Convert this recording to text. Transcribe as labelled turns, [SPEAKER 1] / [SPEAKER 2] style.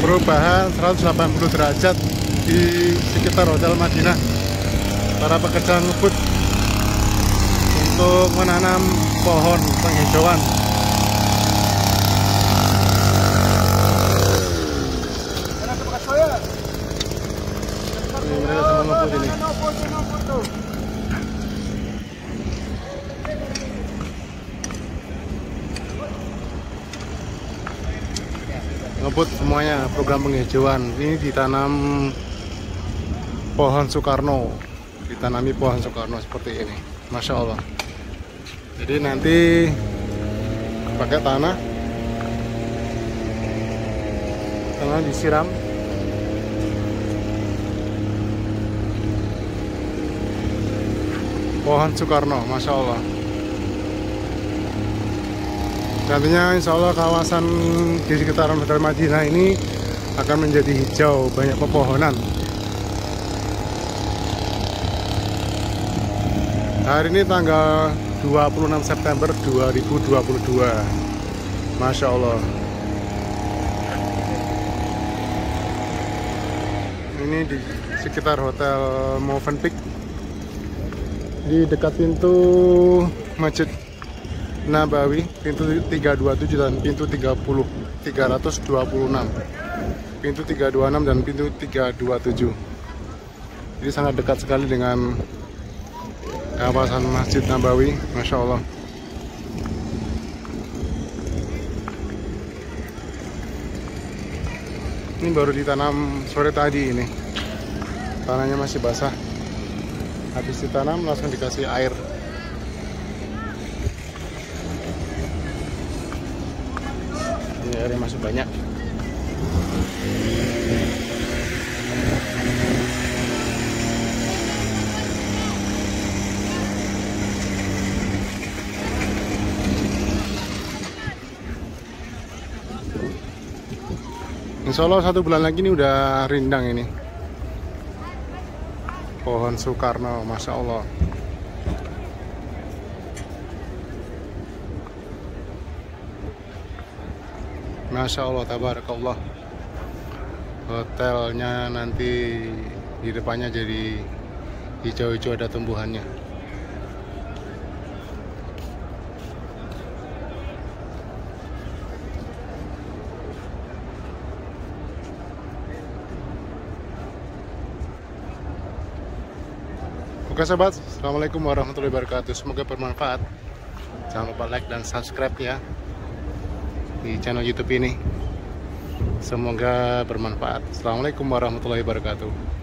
[SPEAKER 1] perubahan 180 derajat di sekitar Hotel Madinah. Para pekerja ngebut untuk menanam pohon penghijauan ngebut semuanya program penghijauan. Ini ditanam pohon Soekarno. Ditanami pohon Soekarno seperti ini. Masya Allah. Jadi nanti pakai tanah. Tanah disiram. Pohon Soekarno Masya Allah nantinya insya Allah kawasan di sekitaran Hotel Madinah ini akan menjadi hijau banyak pepohonan. Hari ini tanggal 26 September 2022 Masya Allah. Ini di sekitar Hotel Movenpick. Di dekat pintu Masjid Nabawi pintu 327 dan pintu 30 326 pintu 326 dan pintu 327 jadi sangat dekat sekali dengan kawasan Masjid Nabawi Masya Allah. Ini baru ditanam sore tadi ini. Tanahnya masih basah. Habis ditanam langsung dikasih air airnya masih banyak. Insya Allah satu bulan lagi ini udah rindang ini. Pohon Soekarno Masya Allah Masya Allah tabarakallah. Hotelnya nanti di depannya jadi hijau-hijau ada tumbuhannya. Oke sobat, Assalamualaikum warahmatullahi wabarakatuh. Semoga bermanfaat. Jangan lupa like dan subscribe ya Di channel youtube ini. Semoga bermanfaat. Assalamualaikum warahmatullahi wabarakatuh